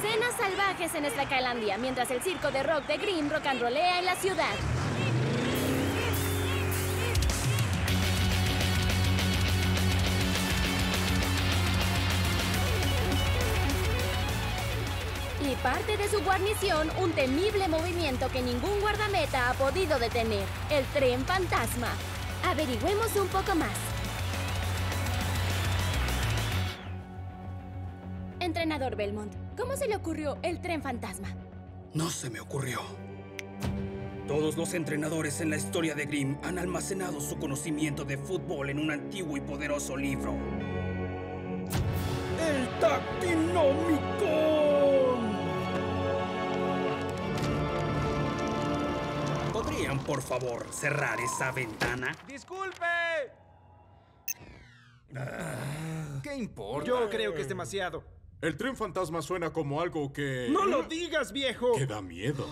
Escenas salvajes en Slacklandia, mientras el circo de rock de Green rock and rollea en la ciudad. Y parte de su guarnición, un temible movimiento que ningún guardameta ha podido detener, el tren fantasma. Averigüemos un poco más. Entrenador Belmont, ¿cómo se le ocurrió el tren fantasma? No se me ocurrió. Todos los entrenadores en la historia de Grimm han almacenado su conocimiento de fútbol en un antiguo y poderoso libro. ¡El Tactinomicon! ¿Podrían, por favor, cerrar esa ventana? ¡Disculpe! ¿Qué importa? Yo creo que es demasiado. El tren fantasma suena como algo que... ¡No lo digas, viejo! que da miedo.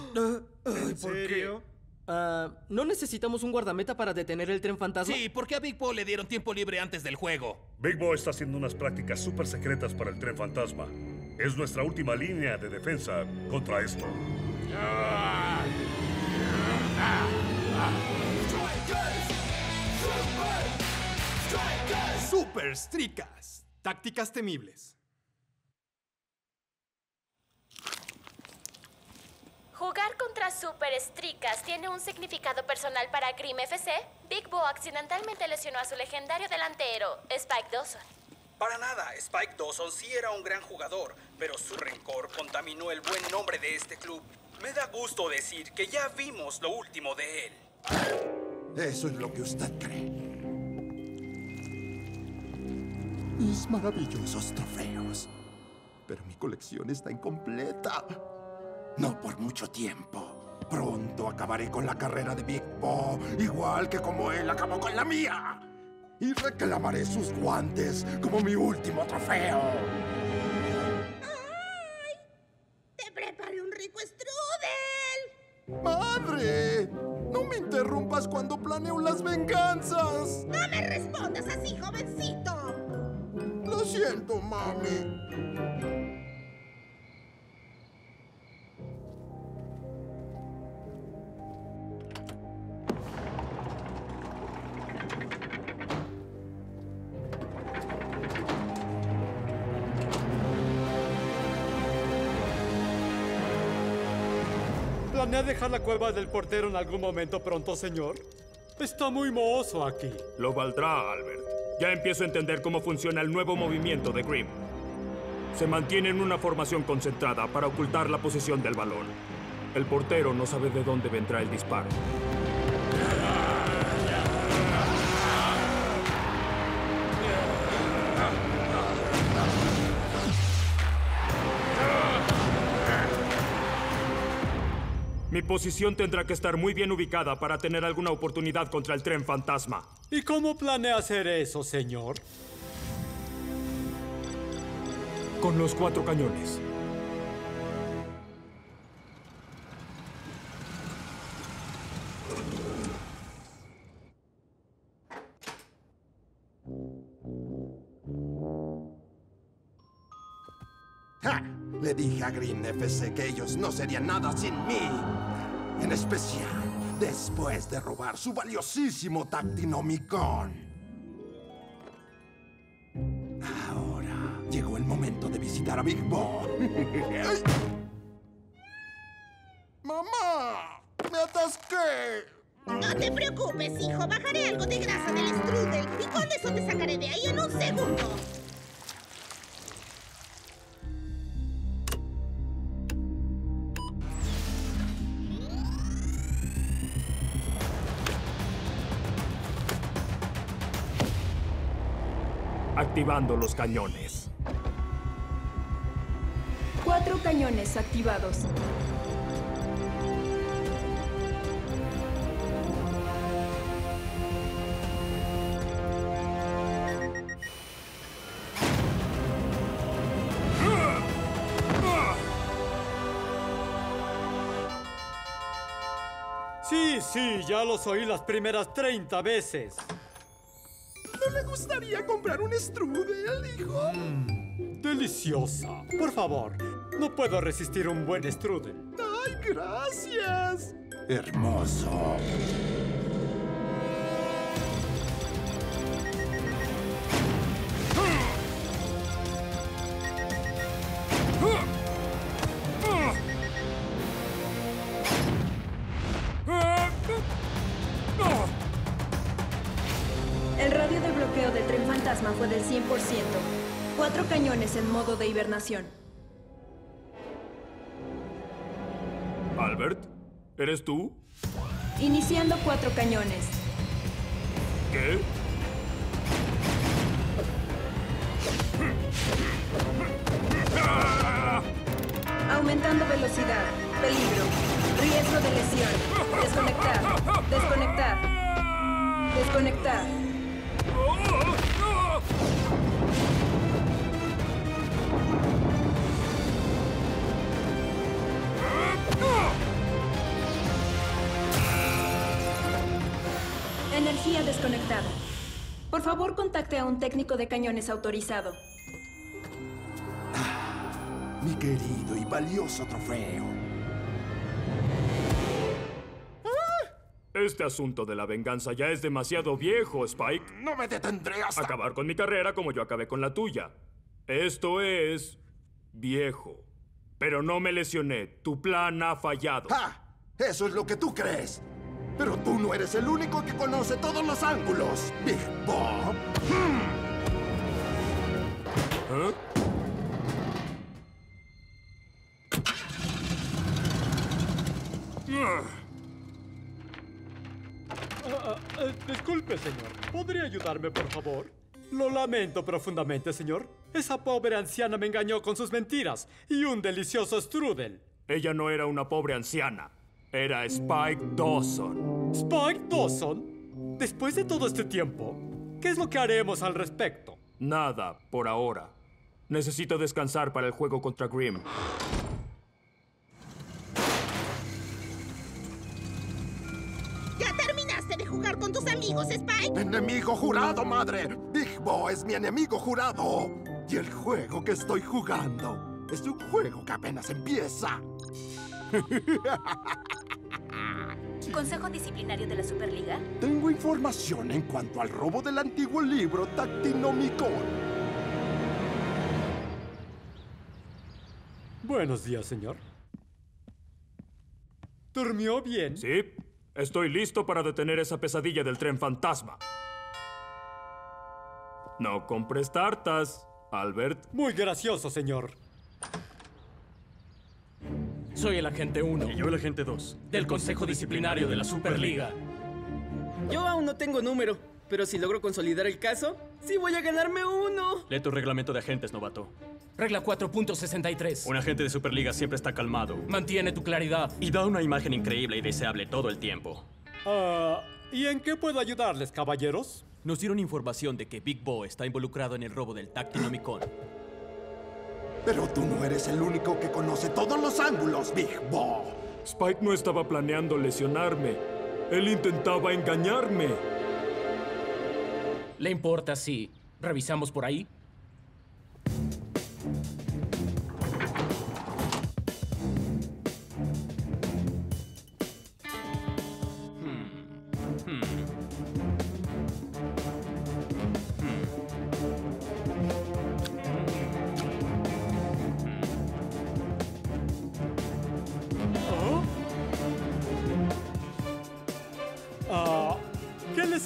¿En serio? Ah, ¿No necesitamos un guardameta para detener el tren fantasma? Sí, porque a Big Paul le dieron tiempo libre antes del juego. Big Bo está haciendo unas prácticas súper secretas para el tren fantasma. Es nuestra última línea de defensa contra esto. Super Stricas. Tácticas temibles. Jugar contra Super Stricas tiene un significado personal para Grim FC. Big Bo accidentalmente lesionó a su legendario delantero, Spike Dawson. Para nada, Spike Dawson sí era un gran jugador, pero su rencor contaminó el buen nombre de este club. Me da gusto decir que ya vimos lo último de él. Eso es lo que usted cree. Mis maravillosos trofeos. Pero mi colección está incompleta. No por mucho tiempo. Pronto acabaré con la carrera de Big Bo, igual que como él acabó con la mía. Y reclamaré sus guantes como mi último trofeo. ¡Te preparé un rico strudel! ¡Madre! No me interrumpas cuando planeo las venganzas. ¡No me respondas así, jovencito! Lo siento, mami. ¿Planea dejar la cueva del portero en algún momento pronto, señor? Está muy mozo aquí. Lo valdrá, Albert. Ya empiezo a entender cómo funciona el nuevo movimiento de Grimm. Se mantiene en una formación concentrada para ocultar la posición del balón. El portero no sabe de dónde vendrá el disparo. Mi posición tendrá que estar muy bien ubicada para tener alguna oportunidad contra el tren fantasma. ¿Y cómo planea hacer eso, señor? Con los cuatro cañones. Le dije a Green FC que ellos no serían nada sin mí. En especial, después de robar su valiosísimo Tactinomicon. Ahora llegó el momento de visitar a Big Bo. ¡Mamá! ¡Me atasqué! No te preocupes, hijo. Bajaré algo de grasa del strudel. Y con eso te sacaré de ahí en un segundo. Activando los cañones. Cuatro cañones activados. Sí, sí, ya los oí las primeras 30 veces. ¿No le gustaría comprar un strudel, hijo? Deliciosa. Por favor, No puedo resistir un buen strudel. ¡Ay, gracias! Hermoso. Albert, ¿eres tú? Iniciando cuatro cañones. ¿Qué? Aumentando velocidad. Peligro. Riesgo de lesión. Desconectar. Desconectar. Desconectar. Energía desconectada. Por favor, contacte a un técnico de cañones autorizado. Mi querido y valioso trofeo. Este asunto de la venganza ya es demasiado viejo, Spike. No me detendré hasta... Acabar con mi carrera como yo acabé con la tuya. Esto es... viejo. Pero no me lesioné. Tu plan ha fallado. ¡Ja! Eso es lo que tú crees. Pero tú no eres el único que conoce todos los ángulos, Big Bob. Ah, eh, disculpe, señor. ¿Podría ayudarme, por favor? Lo lamento profundamente, señor. Esa pobre anciana me engañó con sus mentiras y un delicioso strudel. Ella no era una pobre anciana. Era Spike Dawson. ¿Spike Dawson? Después de todo este tiempo, ¿qué es lo que haremos al respecto? Nada, por ahora. Necesito descansar para el juego contra Grimm. ¿Ya terminaste de jugar con tus amigos, Spike? Enemigo jurado, madre. Big Bo es mi enemigo jurado. Y el juego que estoy jugando es un juego que apenas empieza. ¿Consejo Disciplinario de la Superliga? Tengo información en cuanto al robo del antiguo libro Tactinomicon. Buenos días, señor. ¿Durmió bien? Sí. Estoy listo para detener esa pesadilla del tren fantasma. No compres tartas, Albert. Muy gracioso, señor. Soy el agente 1. Y yo el agente 2. Del Consejo Disciplinario de la Superliga. Yo aún no tengo número, pero si logro consolidar el caso, sí voy a ganarme uno. Lee tu reglamento de agentes, novato. Regla 4.63. Un agente de Superliga siempre está calmado. Mantiene tu claridad. Y da una imagen increíble y deseable todo el tiempo. Ah, ¿Y en qué puedo ayudarles, caballeros? Nos dieron información de que Big Bo está involucrado en el robo del Tactinomicon. Pero tú no eres el único que conoce todos los ángulos, Big Bo. Spike no estaba planeando lesionarme. Él intentaba engañarme. ¿Le importa si revisamos por ahí?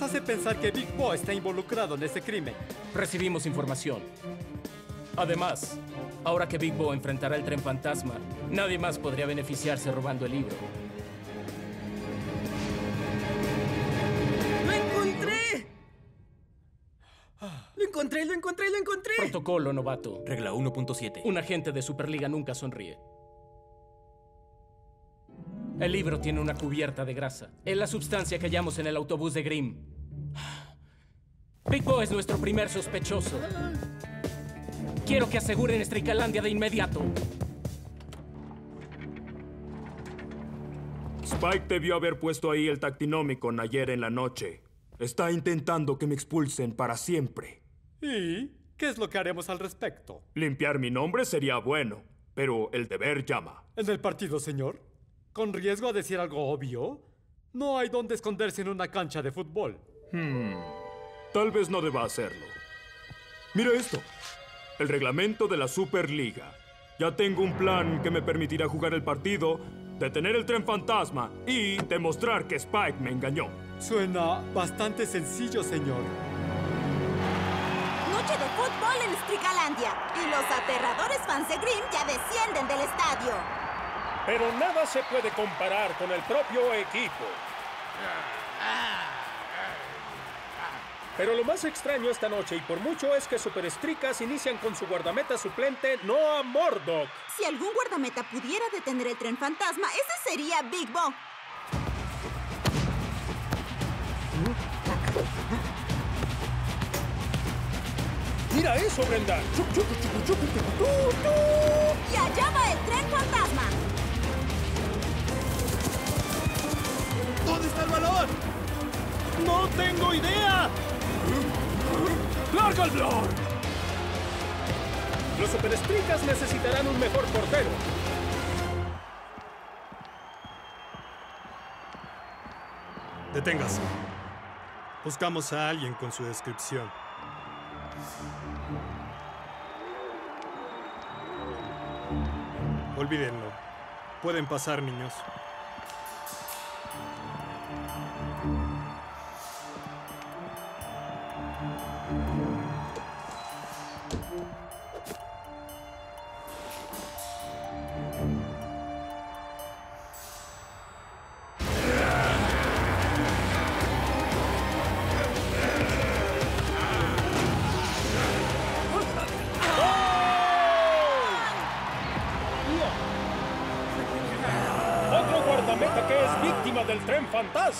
¿Qué les hace pensar que Big Bo está involucrado en ese crimen? Recibimos información. Además, ahora que Big Bo enfrentará el tren fantasma, nadie más podría beneficiarse robando el libro. ¡Lo encontré! ¡Lo encontré, lo encontré, lo encontré! Protocolo, novato. Regla 1.7. Un agente de Superliga nunca sonríe. El libro tiene una cubierta de grasa. Es la sustancia que hallamos en el autobús de Grimm. Big Bo es nuestro primer sospechoso. Quiero que aseguren Stricalandia de inmediato. Spike debió haber puesto ahí el Tactinomicon ayer en la noche. Está intentando que me expulsen para siempre. ¿Y qué es lo que haremos al respecto? Limpiar mi nombre sería bueno, pero el deber llama. ¿En el partido, señor? ¿Con riesgo a decir algo obvio? No hay donde esconderse en una cancha de fútbol. Hmm. Tal vez no deba hacerlo. Mira esto. El reglamento de la Superliga. Ya tengo un plan que me permitirá jugar el partido, detener el tren fantasma y demostrar que Spike me engañó. Suena bastante sencillo, señor. Noche de fútbol en Strigalandia. Y los aterradores fans de Grimm ya descienden del estadio. Pero nada se puede comparar con el propio equipo. Pero lo más extraño esta noche y por mucho es que Superstricas inician con su guardameta suplente Noah Murdock. Si algún guardameta pudiera detener el tren fantasma, ese sería Big Bo. ¡Mira eso, Brenda! ¡Y allá va el tren fantasma! ¿Dónde está el balón? ¡No tengo idea! ¡Larga el blog! Los Superstricas necesitarán un mejor portero. Deténgase. Buscamos a alguien con su descripción. Olvídenlo. Pueden pasar, niños.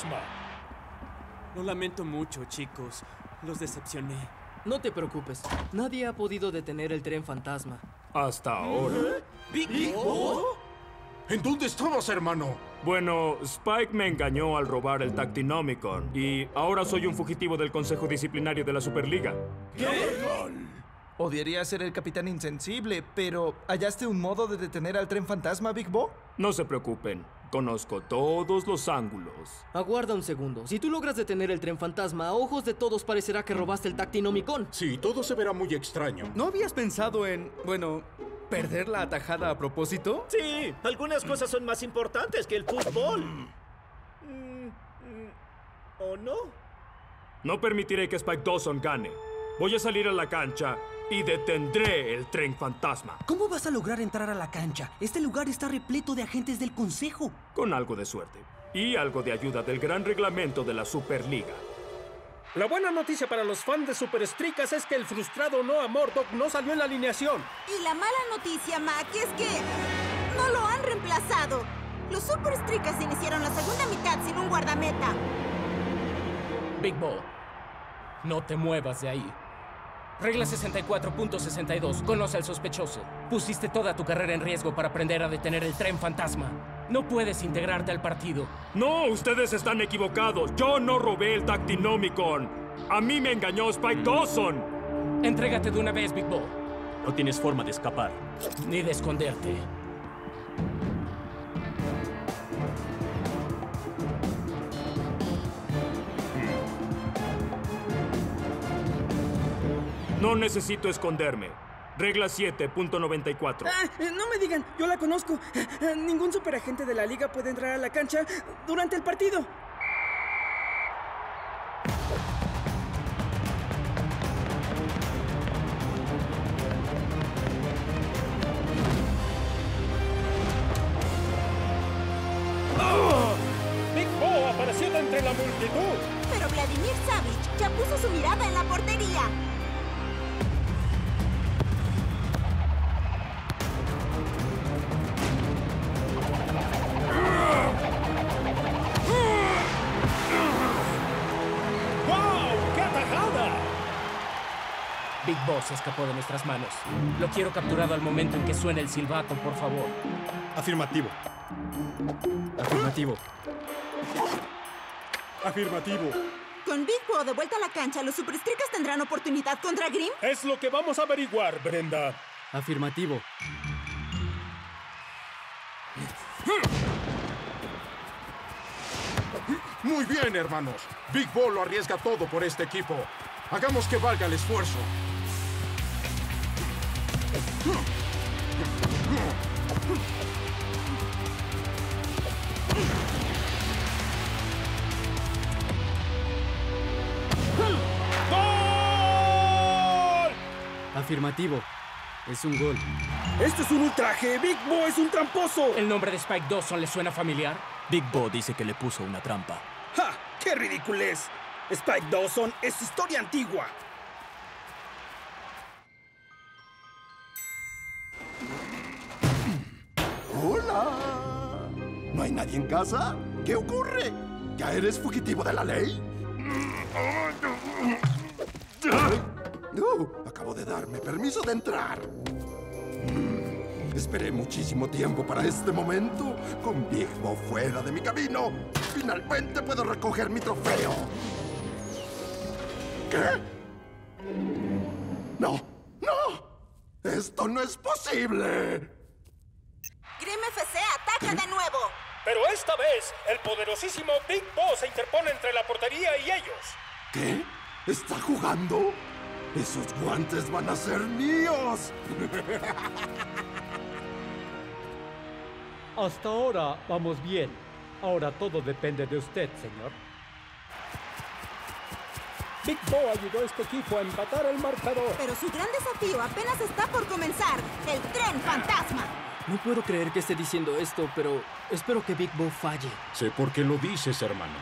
Fantasma. Lo lamento mucho, chicos. Los decepcioné. No te preocupes. Nadie ha podido detener el tren fantasma. Hasta ahora. ¿Big Bo? ¿En dónde estabas, hermano? Bueno, Spike me engañó al robar el Tactinomicon y ahora soy un fugitivo del Consejo Disciplinario de la Superliga. Odiaría ser el capitán insensible, pero ¿hallaste un modo de detener al tren fantasma, Big Bo? No se preocupen, conozco todos los ángulos. Aguarda un segundo. Si tú logras detener el tren fantasma, a ojos de todos parecerá que robaste el Tactinomicon. Sí, todo se verá muy extraño. ¿No habías pensado en, bueno, perder la atajada a propósito? Sí, algunas cosas son más importantes que el fútbol. ¿O no? No permitiré que Spike Dawson gane. Voy a salir a la cancha y detendré el tren fantasma. ¿Cómo vas a lograr entrar a la cancha? Este lugar está repleto de agentes del Consejo. Con algo de suerte. Y algo de ayuda del gran reglamento de la Superliga. La buena noticia para los fans de Superstricas es que el frustrado Noah Murdock no salió en la alineación. Y la mala noticia, Mac, es que no lo han reemplazado. Los Super Strikers iniciaron la segunda mitad sin un guardameta. Big Bo, no te muevas de ahí. Regla 64.62. Conoce al sospechoso. Pusiste toda tu carrera en riesgo para aprender a detener el tren fantasma. No puedes integrarte al partido. No, ustedes están equivocados. Yo no robé el Tactinomicon. A mí me engañó Spike Dawson. Entrégate de una vez, Big Bo. No tienes forma de escapar. Ni de esconderte. No necesito esconderme. Regla 7.94. Ah, eh, no me digan, yo la conozco. Eh, Ningún superagente de la liga puede entrar a la cancha durante el partido. Se escapó de nuestras manos. Lo quiero capturado al momento en que suene el silbato, por favor. Afirmativo. Afirmativo. Afirmativo. Con Big Bo de vuelta a la cancha, los Super Strikers tendrán oportunidad contra Grimm. Es lo que vamos a averiguar, Brenda. Afirmativo. Muy bien, hermanos. Big Ball lo arriesga todo por este equipo. Hagamos que valga el esfuerzo. ¡Gol! Afirmativo. Es un gol. ¡Esto es un ultraje! ¡Big Bo es un tramposo! ¿El nombre de Spike Dawson le suena familiar? Big Bo dice que le puso una trampa. ¡Ja! ¡Qué ridiculez! Spike Dawson es historia antigua. ¡Hola! ¿No hay nadie en casa? ¿Qué ocurre? ¿Ya eres fugitivo de la ley? No, acabo de darme permiso de entrar. Esperé muchísimo tiempo para este momento. Con Big Bo fuera de mi camino, finalmente puedo recoger mi trofeo. ¿Qué? No, no. Esto no es posible. Grim FC ataca de nuevo. Pero esta vez, el poderosísimo Big Bo se interpone entre la portería y ellos. ¿Qué? ¿Está jugando? Esos guantes van a ser míos. Hasta ahora vamos bien. Ahora todo depende de usted, señor. Big Bo ayudó a este equipo a empatar el marcador. Pero su gran desafío apenas está por comenzar. El tren fantasma. No puedo creer que esté diciendo esto, pero espero que Big Bo falle. Sé por qué lo dices, hermano.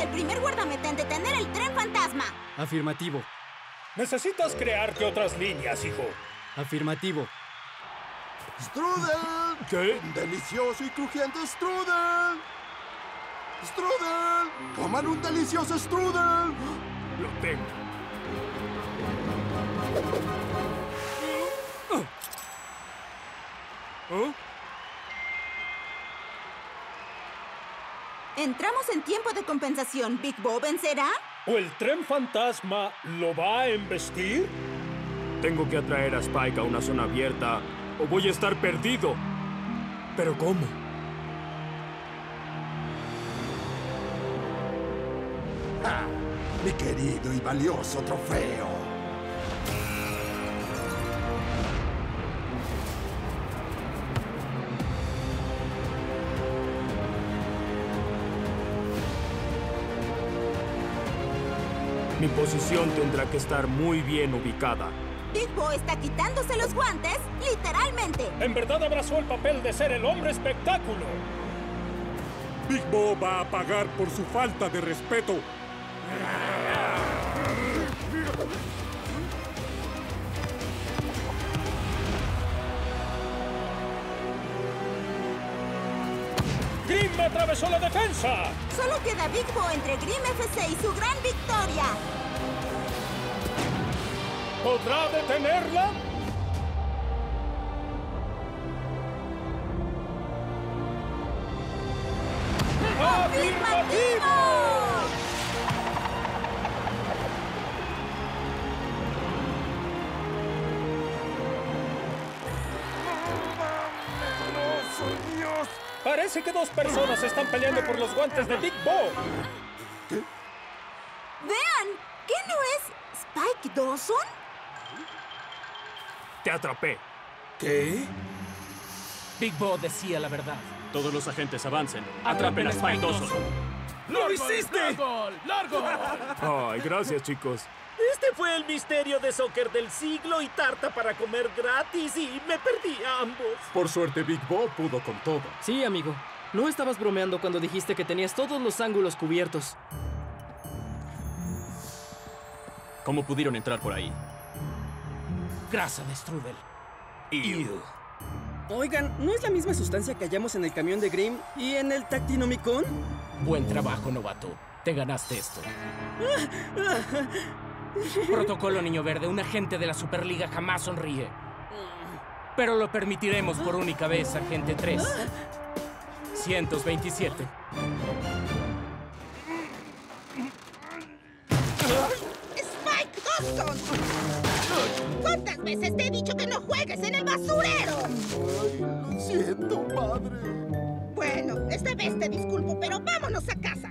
El primer guardameta en detener el tren fantasma. Afirmativo. Necesitas crearte otras líneas, hijo. Afirmativo. ¡Strudel! ¿Qué? Un delicioso y crujiente strudel. ¡Strudel! ¡Coman un delicioso strudel! Lo tengo. ¿Oh? Entramos en tiempo de compensación. ¿Big Bo vencerá? ¿O el tren fantasma lo va a embestir? Tengo que atraer a Spike a una zona abierta o voy a estar perdido. ¿Pero cómo? ¡Ah! Mi querido y valioso trofeo. Mi posición tendrá que estar muy bien ubicada. Big Bo está quitándose los guantes, literalmente. En verdad abrazó el papel de ser el hombre espectáculo. Big Bo va a pagar por su falta de respeto. ¡Grimm atravesó la defensa! Solo queda Big Bo entre Grim FC y su gran victoria. ¿Podrá detenerla? ¡Afirmativo! Parece que dos personas están peleando por los guantes de Big Bo. Vean, ¿qué no es Spike Dawson? Te atrapé. ¿Qué? Big Bo decía la verdad. Todos los agentes avancen. Atrapen a Spike Dawson. ¡Lo hiciste! ¡Largo! Ay, gracias, chicos. Este fue el misterio de soccer del siglo y tarta para comer gratis y me perdí a ambos. Por suerte, Big Bo pudo con todo. Sí, amigo. No estabas bromeando cuando dijiste que tenías todos los ángulos cubiertos. ¿Cómo pudieron entrar por ahí? Grasa de strudel. Ew. Oigan, ¿no es la misma sustancia que hallamos en el camión de Grimm y en el Tactinomicon? Buen trabajo, novato. Te ganaste esto. Protocolo Niño Verde, un agente de la Superliga jamás sonríe. Pero lo permitiremos por única vez, agente 3. 127. ¡Spike Dawson! ¿Cuántas veces te he dicho que no juegues en el basurero? Lo siento, padre. Bueno, esta vez te disculpo, pero vámonos a casa.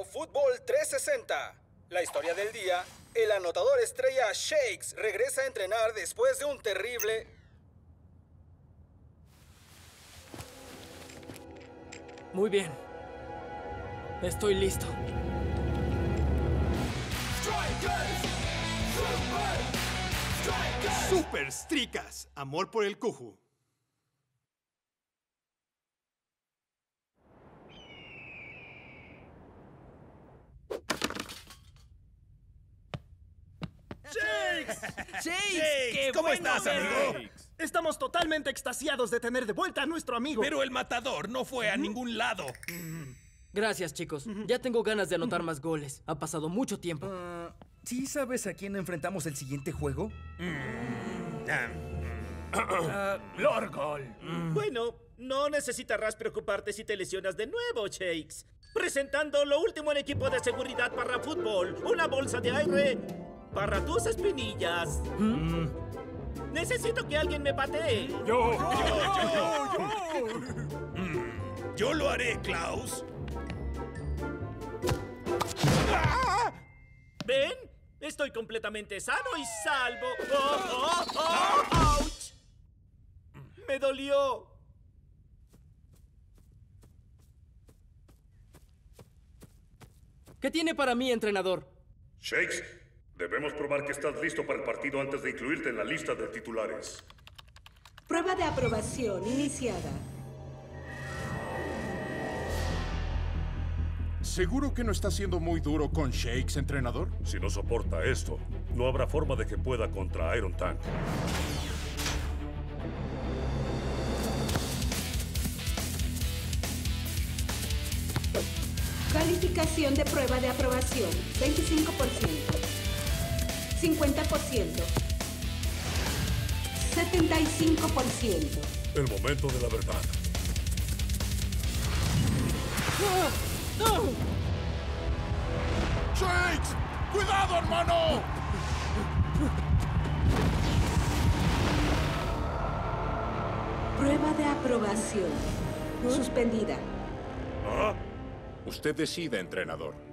Fútbol 360. La historia del día, el anotador estrella Shakes regresa a entrenar después de un terrible... Muy bien. Estoy listo. Super Stricas. Amor por el cuju. ¡Shakes! ¡Shakes! ¡Qué ¿Cómo bueno estás, amigo? Estamos totalmente extasiados de tener de vuelta a nuestro amigo. Pero el matador no fue a ningún lado. Gracias, chicos. Ya tengo ganas de anotar más goles. Ha pasado mucho tiempo. Ah, ¿Sí sabes a quién enfrentamos el siguiente juego? Lord Gol. Mm. Bueno, no necesitarás preocuparte si te lesionas de nuevo, Shakes. Presentando lo último en equipo de seguridad para fútbol. Una bolsa de aire para tus espinillas. ¿Mm? Necesito que alguien me patee. Yo, yo, yo, Mm, Yo lo haré, Klaus. ¿Ven? Estoy completamente sano y salvo. ¡Oh, oh, oh! ¡Ouch! Me dolió. ¿Qué tiene para mí, entrenador? Shakes, debemos probar que estás listo para el partido antes de incluirte en la lista de titulares. Prueba de aprobación iniciada. ¿Seguro que no está siendo muy duro con Shakes, entrenador? Si no soporta esto, no habrá forma de que pueda contra Iron Tank. Calificación de prueba de aprobación. 25%. 50%. 75%. El momento de la verdad. ¡Shakes! ¡Cuidado, hermano! Prueba de aprobación. Suspendida. ¿Ah? Usted decide, entrenador.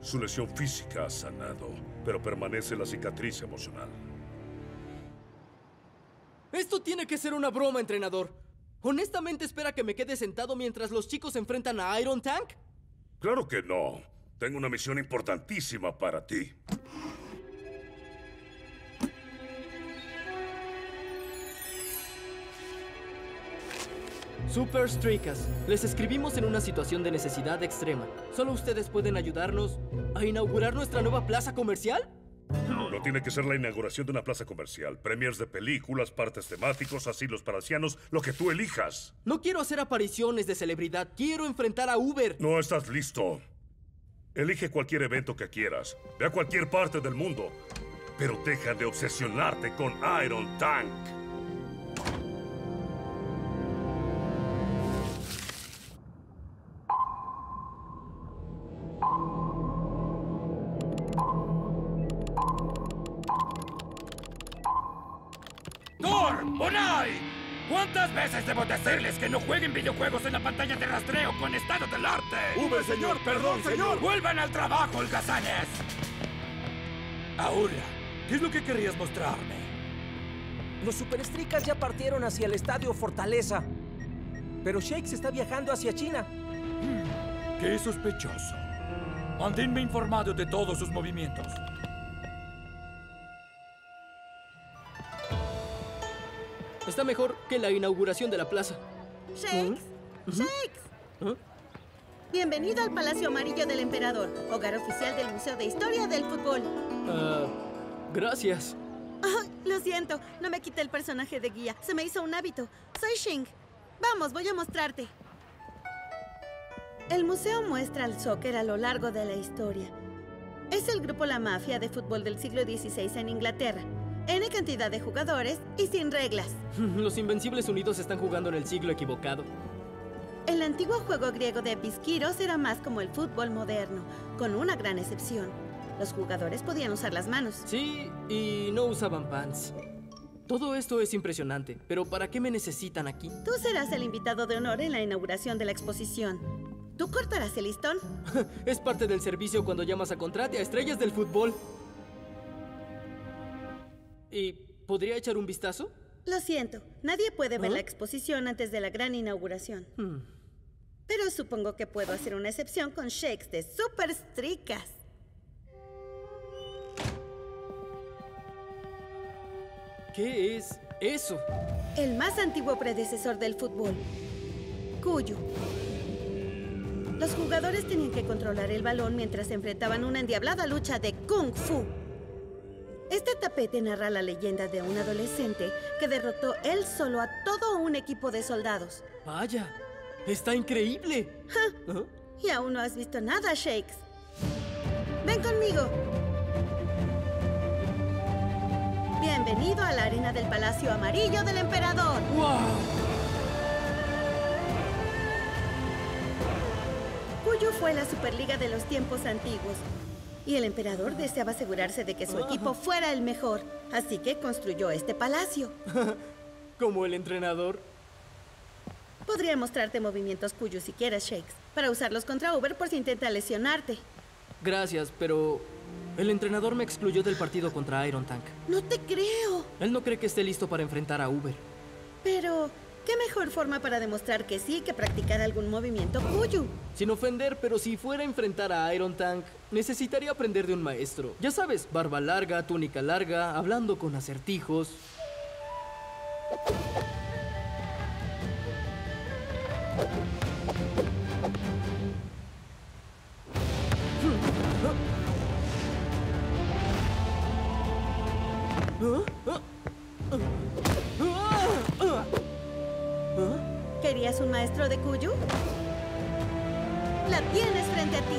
Su lesión física ha sanado, pero permanece la cicatriz emocional. Esto tiene que ser una broma, entrenador. ¿Honestamente espera que me quede sentado mientras los chicos se enfrentan a Iron Tank? Claro que no. Tengo una misión importantísima para ti. Super Strikers, les escribimos en una situación de necesidad extrema. ¿Solo ustedes pueden ayudarnos a inaugurar nuestra nueva plaza comercial? No tiene que ser la inauguración de una plaza comercial. Premiers de películas, partes temáticos, asilos para ancianos, lo que tú elijas. No quiero hacer apariciones de celebridad, quiero enfrentar a Uber. No estás listo. Elige cualquier evento que quieras. Ve a cualquier parte del mundo. Pero deja de obsesionarte con Iron Tank. ¡Thor! ¡Bonai! ¿Cuántas veces debo decirles que no jueguen videojuegos en la pantalla de rastreo con estado del arte? V, señor, perdón, señor. ¡Vuelvan al trabajo, holgazanes! Ahora, ¿Qué es lo que querías mostrarme? Los superestricas ya partieron hacia el estadio Fortaleza. Pero Shakes está viajando hacia China. Qué sospechoso. Manténme informado de todos sus movimientos. Está mejor que la inauguración de la plaza. Shakes, Shakes. ¿Ah? Bienvenido al Palacio Amarillo del Emperador, hogar oficial del Museo de Historia del Fútbol. Ah, gracias. Ay, lo siento, no me quité el personaje de guía. Se me hizo un hábito. Soy Shing. Vamos, voy a mostrarte. El museo muestra al soccer a lo largo de la historia. Es el grupo La Mafia de fútbol del siglo XVI en Inglaterra. N cantidad de jugadores y sin reglas. Los Invencibles Unidos están jugando en el siglo equivocado. El antiguo juego griego de Episquiros era más como el fútbol moderno, con una gran excepción. Los jugadores podían usar las manos. Sí, y no usaban pants. Todo esto es impresionante, pero ¿para qué me necesitan aquí? Tú serás el invitado de honor en la inauguración de la exposición. ¿Tú cortarás el listón? es parte del servicio cuando llamas a contrate a estrellas del fútbol. ¿Y podría echar un vistazo? Lo siento, nadie puede ver la exposición antes de la gran inauguración. Hmm. Pero supongo que puedo hacer una excepción con shakes de super stricas. ¿Qué es eso? El más antiguo predecesor del fútbol. Cuyo. Los jugadores tenían que controlar el balón mientras se enfrentaban una endiablada lucha de Kung Fu. Este tapete narra la leyenda de un adolescente que derrotó él solo a todo un equipo de soldados. Vaya, está increíble. ¿Ah? Y aún no has visto nada, Shakes. Ven conmigo. Bienvenido a la arena del Palacio Amarillo del Emperador. ¡Wow! Cuyo fue la Superliga de los tiempos antiguos. Y el emperador deseaba asegurarse de que su equipo fuera el mejor. Así que construyó este palacio. Como el entrenador. Podría mostrarte movimientos Cuyo si quieres, Shakes. Para usarlos contra Uber por si intenta lesionarte. Gracias, pero el entrenador me excluyó del partido contra Iron Tank. No te creo. Él no cree que esté listo para enfrentar a Uber. Pero, ¿qué mejor forma para demostrar que sí que practicar algún movimiento Cuyo? Sin ofender, pero si fuera a enfrentar a Iron Tank, necesitaría aprender de un maestro. Ya sabes, barba larga, túnica larga, hablando con acertijos. ¿Querías un maestro de Cuyo? La tienes frente a ti.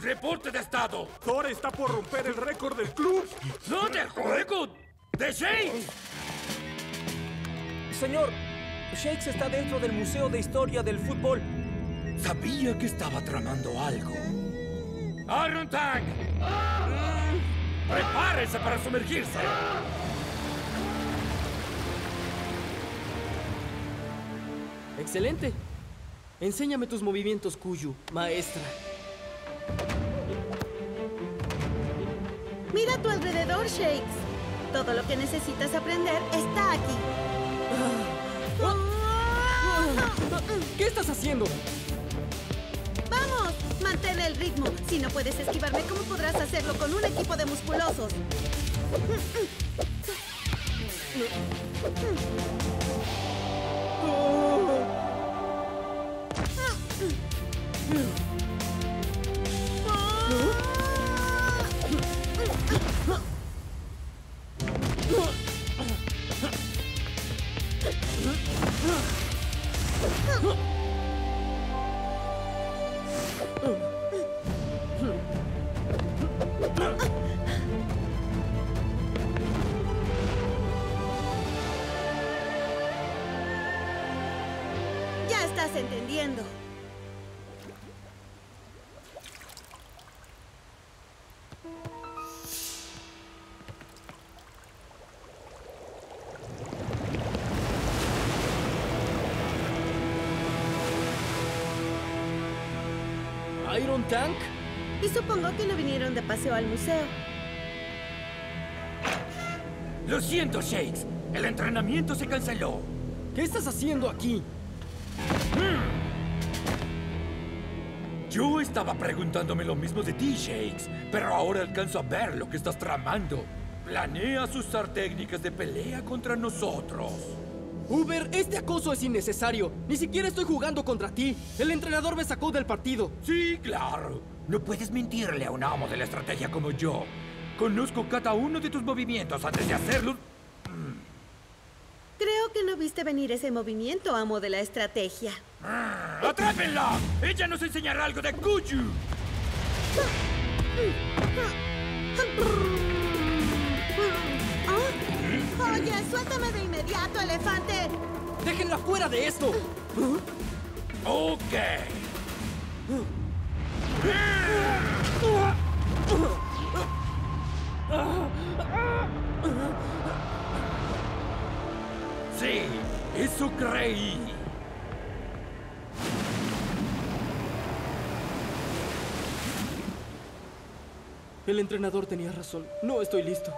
¡Reporte de estado! Thor está por romper el récord del club. ¡No del juego! ¡De Shakes! Señor, Shakes está dentro del Museo de Historia del Fútbol. Sabía que estaba tramando algo. ¡Iron Tank! ¡Prepárese para sumergirse! Excelente. Enséñame tus movimientos, Kuyu, maestra. Mira a tu alrededor, Shakes. Todo lo que necesitas aprender está aquí. ¿Qué estás haciendo? Mantén el ritmo. Si no puedes esquivarme, ¿cómo podrás hacerlo con un equipo de musculosos? Tank? Y supongo que no vinieron de paseo al museo. Lo siento, Shakes. El entrenamiento se canceló. ¿Qué estás haciendo aquí? Yo estaba preguntándome lo mismo de ti, Shakes, pero ahora alcanzo a ver lo que estás tramando. Planeas usar técnicas de pelea contra nosotros. Uber, este acoso es innecesario. Ni siquiera estoy jugando contra ti. El entrenador me sacó del partido. Sí, claro. No puedes mentirle a un amo de la estrategia como yo. Conozco cada uno de tus movimientos antes de hacerlos. Creo que no viste venir ese movimiento, amo de la estrategia. ¡Atrápenla! ¡Ella nos enseñará algo de Kuju! Oye, suéltame de inmediato, elefante. ¡Déjenla fuera de esto! Ok. Sí, eso creí. El entrenador tenía razón. No estoy listo.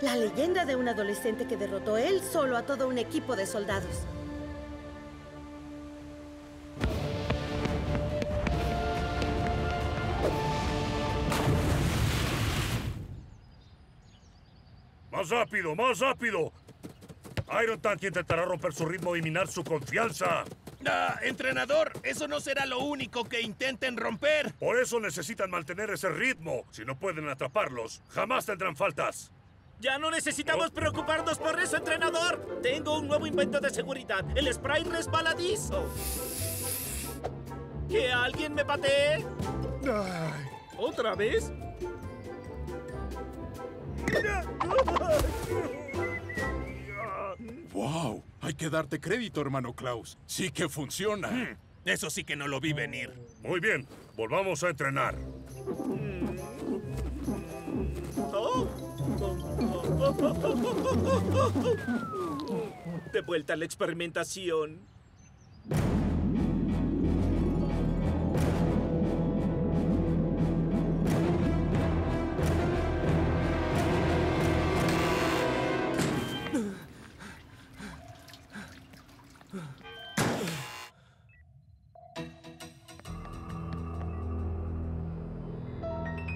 La leyenda de un adolescente que derrotó él solo a todo un equipo de soldados. ¡Más rápido, más rápido! Iron Tank intentará romper su ritmo y minar su confianza. Ah, entrenador, eso no será lo único que intenten romper. Por eso necesitan mantener ese ritmo. Si no pueden atraparlos, jamás tendrán faltas. Ya no necesitamos preocuparnos por eso, entrenador. Tengo un nuevo invento de seguridad, el spray resbaladizo. ¿Que alguien me patee? ¿Otra vez? ¡Wow! Hay que darte crédito, hermano Klaus. Sí que funciona. Hmm, Eso sí que no lo vi venir. Muy bien, volvamos a entrenar. De vuelta a la experimentación.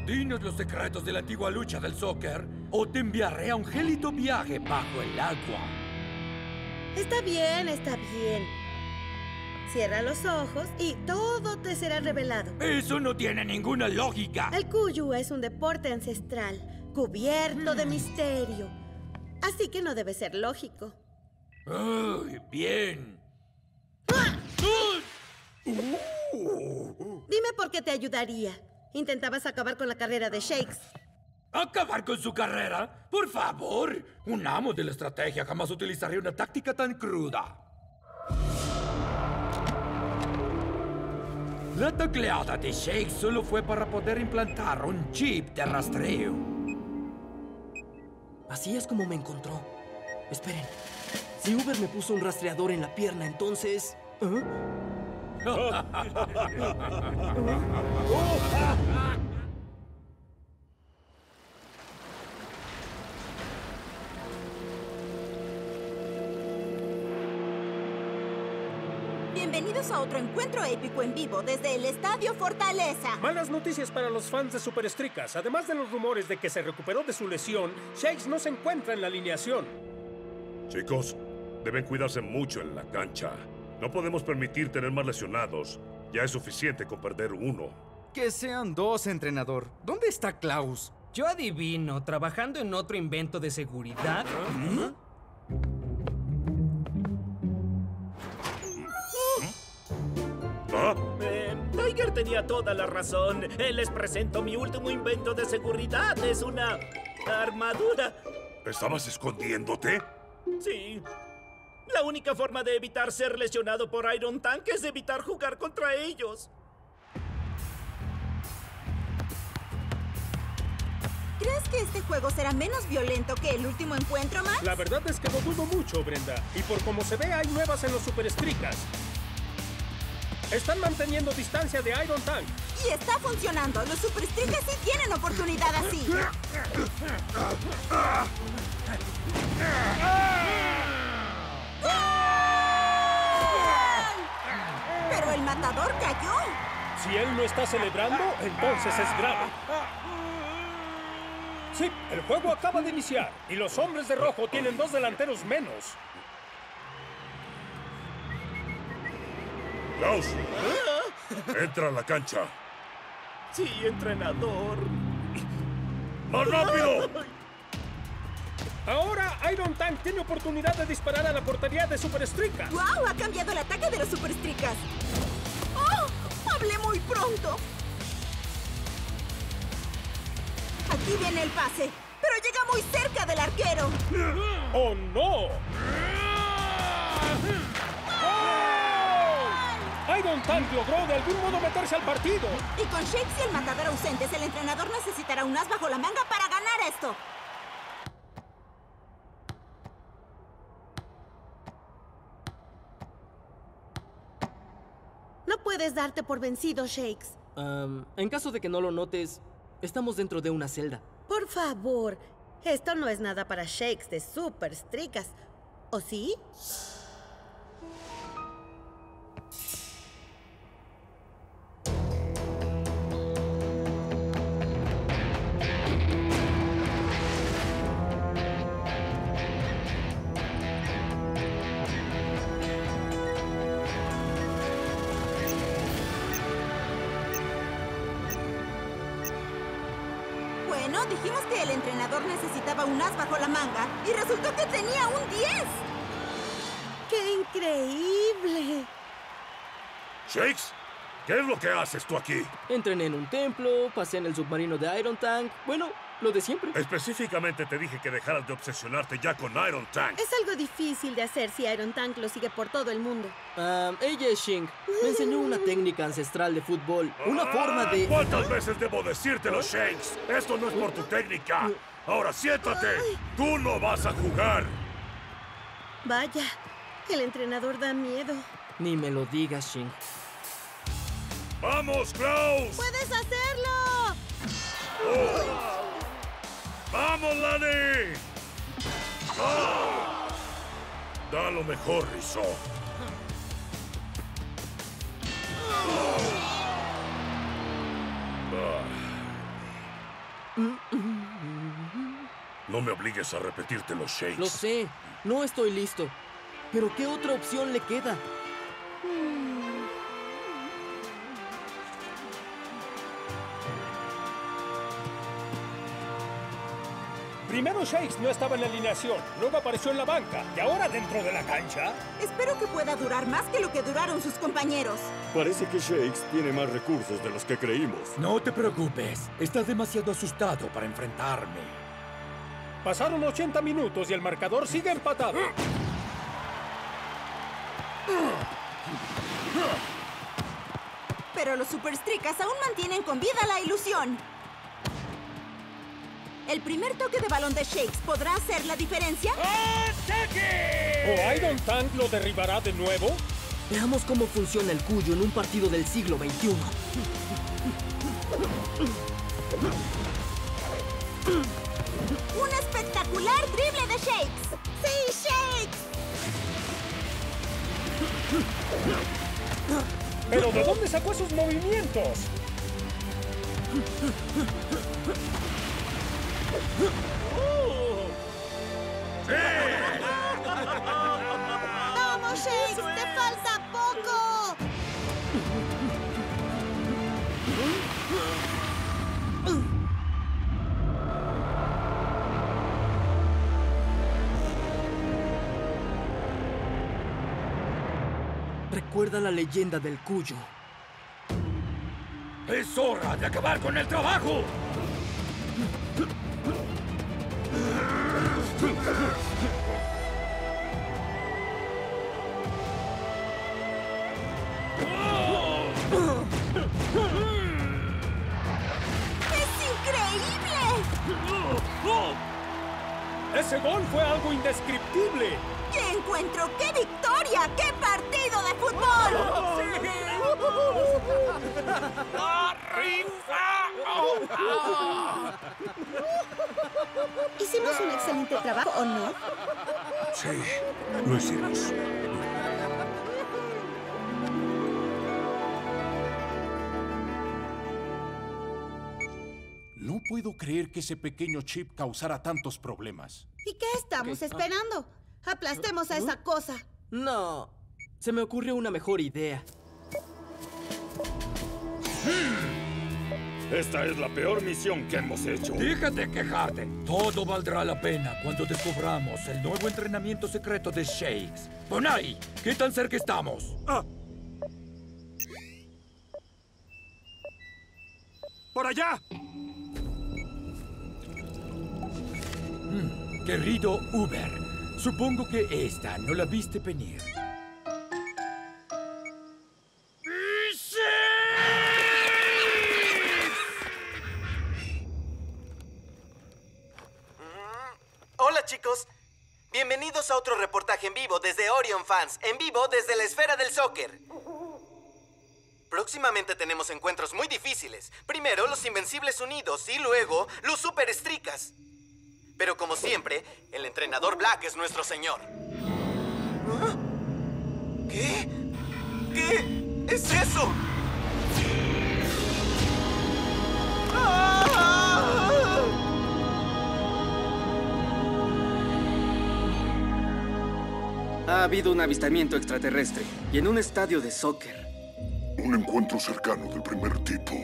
Dinos los secretos de la antigua lucha del soccer o te enviaré a un gélido viaje bajo el agua. Está bien, está bien. Cierra los ojos y todo te será revelado. Eso no tiene ninguna lógica. El Kuyu es un deporte ancestral, cubierto de misterio. Así que no debe ser lógico. Ay, bien. Dime por qué te ayudaría. Intentabas acabar con la carrera de Shakes. ¿Acabar con su carrera? Por favor. Un amo de la estrategia jamás utilizaría una táctica tan cruda. La tacleada de Shake solo fue para poder implantar un chip de rastreo. Así es como me encontró. Esperen. Si Uber me puso un rastreador en la pierna, entonces... ¿Ah? Bienvenidos a otro encuentro épico en vivo desde el Estadio Fortaleza. Malas noticias para los fans de Superestricas. Además de los rumores de que se recuperó de su lesión, Shakes no se encuentra en la alineación. Chicos, deben cuidarse mucho en la cancha. No podemos permitir tener más lesionados. Ya es suficiente con perder uno. Que sean dos, entrenador. ¿Dónde está Klaus? Yo adivino, trabajando en otro invento de seguridad. ¿Ah? Eh, Tiger tenía toda la razón. Eh, Les presento mi último invento de seguridad. Es una armadura. ¿Estabas escondiéndote? Sí. La única forma de evitar ser lesionado por Iron Tank es evitar jugar contra ellos. ¿Crees que este juego será menos violento que el último encuentro, Max? La verdad es que lo dudo mucho, Brenda. Y por como se ve, hay nuevas en los Superestricas. Están manteniendo distancia de Iron Tank. Y está funcionando. Los Superstrikers sí tienen oportunidad así. Pero el matador cayó. Si él no está celebrando, entonces es grave. Sí, el juego acaba de iniciar y los hombres de rojo tienen dos delanteros menos. Klaus, entra a la cancha. Sí, entrenador. ¡Más rápido! Ahora Iron Tank tiene oportunidad de disparar a la portería de Superstrika. ¡Wow! Ha cambiado el ataque de los Superstricas. ¡Oh! Hablé muy pronto. Aquí viene el pase, pero llega muy cerca del arquero. ¡Oh, no! Iron Tank logró de algún modo meterse al partido. Y con Shakes y el matador ausentes, el entrenador necesitará un as bajo la manga para ganar esto. No puedes darte por vencido, Shakes. En caso de que no lo notes, estamos dentro de una celda. Por favor, esto no es nada para Shakes de super stricas. ¿O sí? Dijimos que el entrenador necesitaba un as bajo la manga y resultó que tenía un 10. ¡Qué increíble! Shakes, ¿qué es lo que haces tú aquí? Entrené en un templo, pasé en el submarino de Iron Tank. Bueno, lo de siempre. Específicamente te dije que dejaras de obsesionarte ya con Iron Tank. Es algo difícil de hacer si Iron Tank lo sigue por todo el mundo. Am, ella es Shing. Me enseñó una técnica ancestral de fútbol. Una forma de... ¿Cuántas veces debo decírtelo, Shakes? Esto no es por tu técnica. Ahora siéntate. Tú no vas a jugar. Vaya, el entrenador da miedo. Ni me lo digas, Shing. ¡Vamos, Klaus! ¡Puedes hacerlo! ¡Vamos, Lani! ¡Ah! Da lo mejor, Rizzo. No me obligues a repetírtelo, Shakes. Lo sé, no estoy listo. Pero ¿qué otra opción le queda? Primero Shakes no estaba en la alineación, luego apareció en la banca y ahora dentro de la cancha. Espero que pueda durar más que lo que duraron sus compañeros. Parece que Shakes tiene más recursos de los que creímos. No te preocupes. Estás demasiado asustado para enfrentarme. Pasaron 80 minutos y el marcador sigue empatado. Pero los Superstricas aún mantienen con vida la ilusión. ¿El primer toque de balón de Shakes podrá hacer la diferencia? ¿O Iron Tank lo derribará de nuevo? Veamos cómo funciona el cuyo en un partido del siglo XXI. ¡Un espectacular drible de Shakes! ¡Sí, Shakes! ¿Pero de dónde sacó esos movimientos? ¡Vamos, Shakes! ¡Te falta poco! Recuerda la leyenda del cuyo. ¡Es hora de acabar con el trabajo! Ese gol fue algo indescriptible. ¡Qué encuentro! ¡Qué victoria! ¡Qué partido de fútbol! ¿Hicimos un excelente trabajo o no? Sí, lo hicimos. No puedo creer que ese pequeño chip causara tantos problemas. ¿Y qué estamos esperando? Aplastemos a esa cosa. No, se me ocurrió una mejor idea. Esta es la peor misión que hemos hecho. Déjate quejarte. Todo valdrá la pena cuando descubramos el nuevo entrenamiento secreto de Shakes. Bonai, ¿qué tan cerca estamos? Ah. ¡Por allá! Mm, querido Uber, supongo que esta no la viste venir. Hola chicos, bienvenidos a otro reportaje en vivo desde Orion Fans, en vivo desde la esfera del soccer. Próximamente tenemos encuentros muy difíciles. Primero los Invencibles Unidos y luego los Super Estricas. Pero como siempre, el entrenador Black es nuestro señor. ¿Ah? ¿Qué? ¿Qué es eso? Ha habido un avistamiento extraterrestre y en un estadio de soccer. Un encuentro cercano del primer tipo.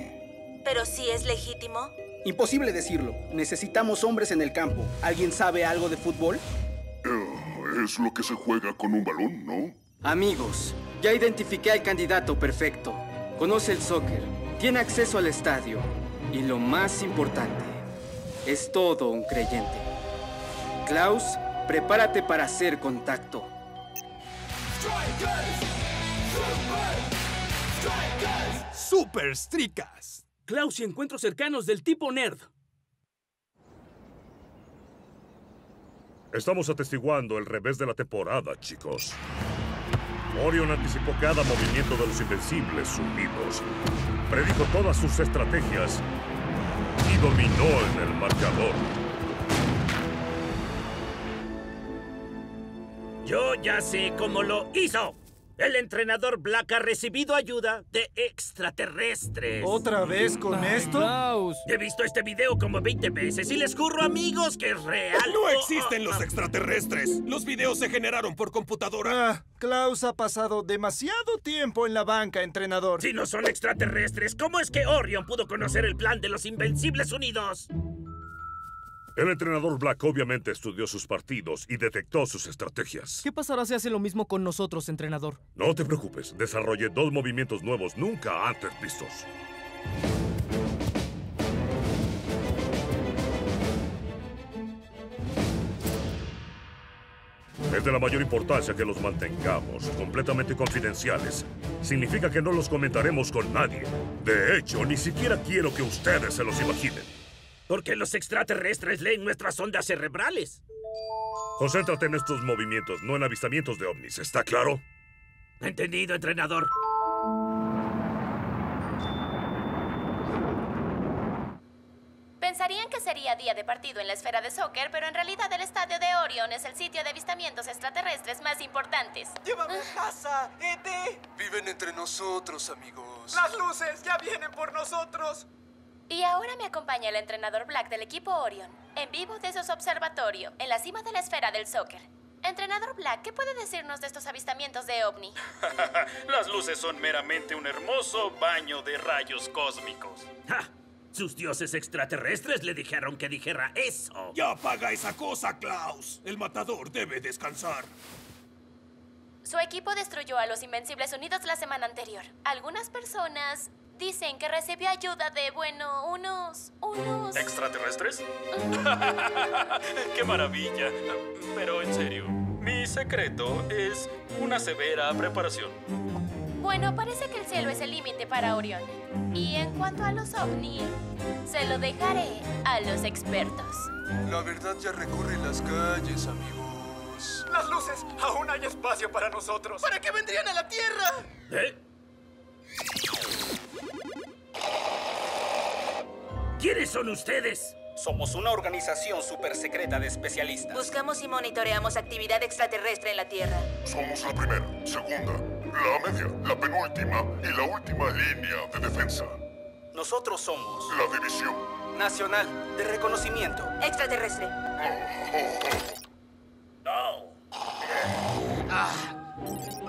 ¿Pero si es legítimo? Imposible decirlo. Necesitamos hombres en el campo. ¿Alguien sabe algo de fútbol? Eh, es lo que se juega con un balón, ¿no? Amigos, ya identifiqué al candidato perfecto. Conoce el soccer, tiene acceso al estadio y lo más importante, es todo un creyente. Klaus, prepárate para hacer contacto. Super Stricas. Klaus y encuentros cercanos del tipo nerd. Estamos atestiguando el revés de la temporada, chicos. Orion anticipó cada movimiento de los Invencibles Unidos, predijo todas sus estrategias y dominó en el marcador. Yo ya sé cómo lo hizo. El entrenador Black ha recibido ayuda de extraterrestres. ¿Otra vez con esto? Klaus. He visto este video como 20 veces y les juro, amigos, que es real. ¡No existen los extraterrestres! Los videos se generaron por computadora. Ah, Klaus ha pasado demasiado tiempo en la banca, entrenador. Si no son extraterrestres, ¿cómo es que Orion pudo conocer el plan de los Invencibles Unidos? El entrenador Black obviamente estudió sus partidos y detectó sus estrategias. ¿Qué pasará si hace lo mismo con nosotros, entrenador? No te preocupes, desarrollé dos movimientos nuevos nunca antes vistos. Es de la mayor importancia que los mantengamos completamente confidenciales. Significa que no los comentaremos con nadie. De hecho, ni siquiera quiero que ustedes se los imaginen. Porque los extraterrestres leen nuestras ondas cerebrales. Concéntrate en estos movimientos, no en avistamientos de ovnis, ¿está claro? Entendido, entrenador. Pensarían que sería día de partido en la esfera de soccer, pero en realidad el estadio de Orion es el sitio de avistamientos extraterrestres más importantes. ¡Llévame a casa, ET! Viven entre nosotros, amigos. ¡Las luces ya vienen por nosotros! Y ahora me acompaña el entrenador Black del equipo Orion, en vivo desde su observatorio, en la cima de la esfera del soccer. Entrenador Black, ¿qué puede decirnos de estos avistamientos de ovni? Las luces son meramente un hermoso baño de rayos cósmicos. ¡Ja! Sus dioses extraterrestres le dijeron que dijera eso. Ya apaga esa cosa, Klaus. El matador debe descansar. Su equipo destruyó a los Invencibles Unidos la semana anterior. Algunas personas dicen que recibió ayuda de, bueno, unos... unos... ¿Extraterrestres? ¡Qué maravilla! Pero en serio, mi secreto es una severa preparación. Bueno, parece que el cielo es el límite para Orión. Y en cuanto a los ovni, se lo dejaré a los expertos. La verdad ya recorre las calles, amigos. ¡Las luces! ¡Aún hay espacio para nosotros! ¿Para qué vendrían a la Tierra? ¿Eh? ¿Quiénes son ustedes? Somos una organización super secreta de especialistas. Buscamos y monitoreamos actividad extraterrestre en la Tierra. Somos la primera, segunda, la media, la penúltima y la última línea de defensa. Nosotros somos La división. Nacional de Reconocimiento. Extraterrestre. Ah,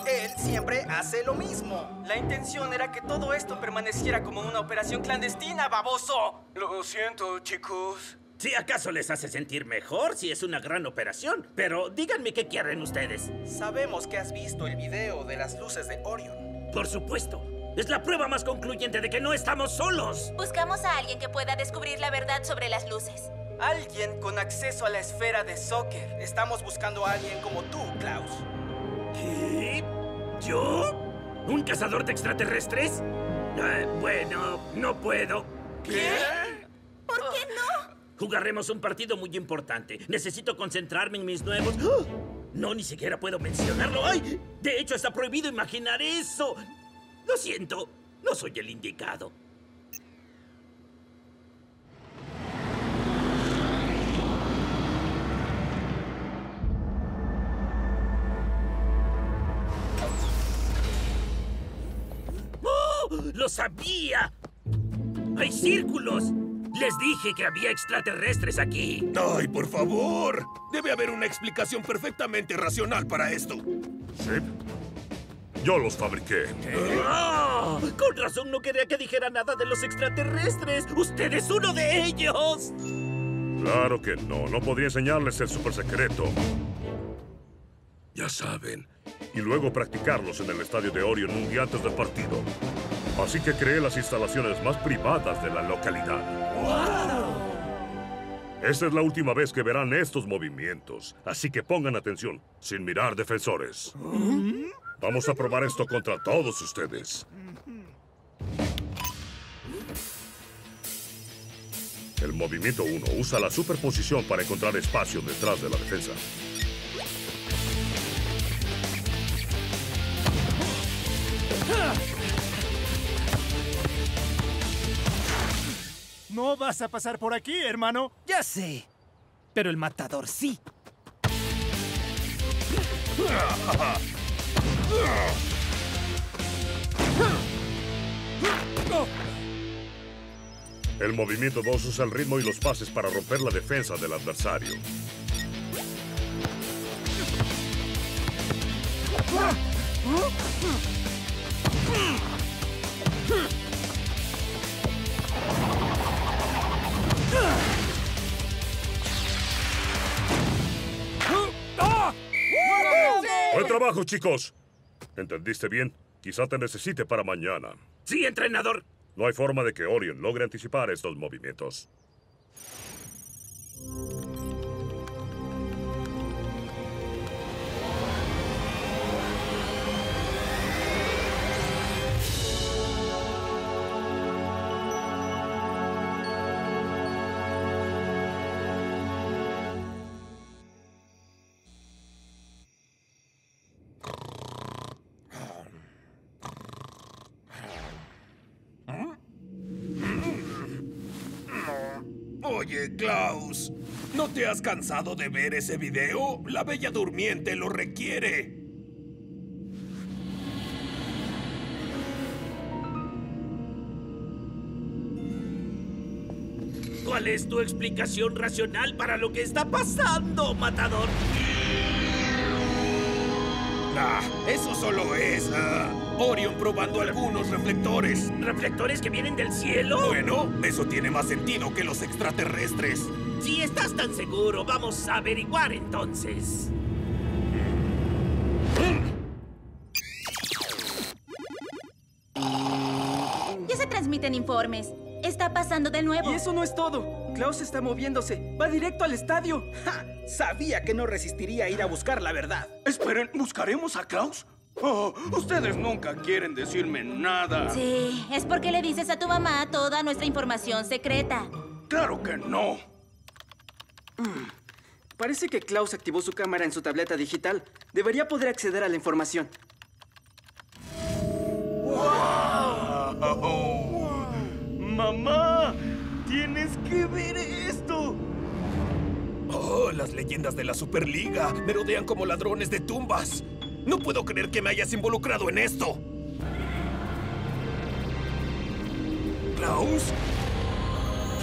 él siempre hace lo mismo. La intención era que todo esto permaneciera como una operación clandestina, baboso. Lo siento, chicos. Si acaso les hace sentir mejor si es una gran operación. Pero díganme qué quieren ustedes. Sabemos que has visto el video de las luces de Orion. Por supuesto. Es la prueba más concluyente de que no estamos solos. Buscamos a alguien que pueda descubrir la verdad sobre las luces. Alguien con acceso a la esfera de soccer. Estamos buscando a alguien como tú, Klaus. ¿Qué? ¿Yo? ¿Un cazador de extraterrestres? Ah, bueno, no puedo. ¿Qué? ¿Por qué no? Jugaremos un partido muy importante. Necesito concentrarme en mis nuevos... ¡Ah! No, ni siquiera puedo mencionarlo. ¡Ay! De hecho, está prohibido imaginar eso. Lo siento, no soy el indicado. ¡Lo sabía! ¡Hay círculos! Les dije que había extraterrestres aquí. ¡Ay, por favor! Debe haber una explicación perfectamente racional para esto. ¿Sí? Yo los fabriqué. ¡Ah! Con razón no quería que dijera nada de los extraterrestres. ¡Usted es uno de ellos! Claro que no. No podría enseñarles el super secreto. Ya saben. Y luego practicarlos en el estadio de Orion un día antes del partido. Así que creé las instalaciones más privadas de la localidad. Esta es la última vez que verán estos movimientos. Así que pongan atención, sin mirar defensores. Vamos a probar esto contra todos ustedes. El movimiento 1 usa la superposición para encontrar espacio detrás de la defensa. No vas a pasar por aquí, hermano. Ya sé. Pero el matador sí. El movimiento 2 usa el ritmo y los pases para romper la defensa del adversario. Buen trabajo, chicos. ¿Entendiste bien? Quizá te necesite para mañana. Sí, entrenador. No hay forma de que Orion logre anticipar estos movimientos. ¿No te has cansado de ver ese video? La Bella Durmiente lo requiere. ¿Cuál es tu explicación racional para lo que está pasando, matador? Ah, eso solo es ah, Orion probando algunos reflectores. ¿Reflectores que vienen del cielo? Bueno, eso tiene más sentido que los extraterrestres. Si estás tan seguro, vamos a averiguar entonces. Ya se transmiten informes. Está pasando de nuevo. Y eso no es todo. Klaus está moviéndose. Va directo al estadio. ¡Ja! Sabía que no resistiría a ir a buscar la verdad. Esperen, ¿buscaremos a Klaus? Oh, ustedes nunca quieren decirme nada. Sí, es porque le dices a tu mamá toda nuestra información secreta. Claro que no. Mm. Parece que Klaus activó su cámara en su tableta digital. Debería poder acceder a la información. ¡Mamá! Tienes que ver esto. Oh, las leyendas de la Superliga me rodean como ladrones de tumbas. No puedo creer que me hayas involucrado en esto. ¿Klaus?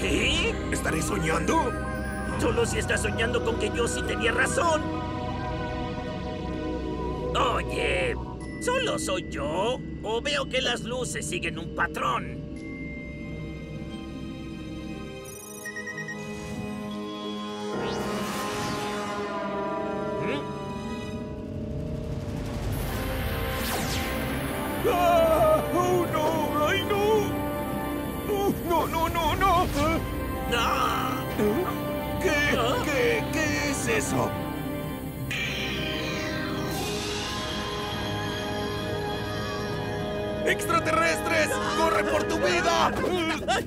¿Qué? ¿Estaré soñando? Solo si estás soñando con que yo sí tenía razón. Oye, ¿solo soy yo? ¿O veo que las luces siguen un patrón?